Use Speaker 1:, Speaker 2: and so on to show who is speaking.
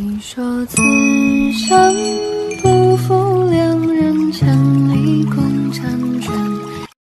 Speaker 1: 你说此生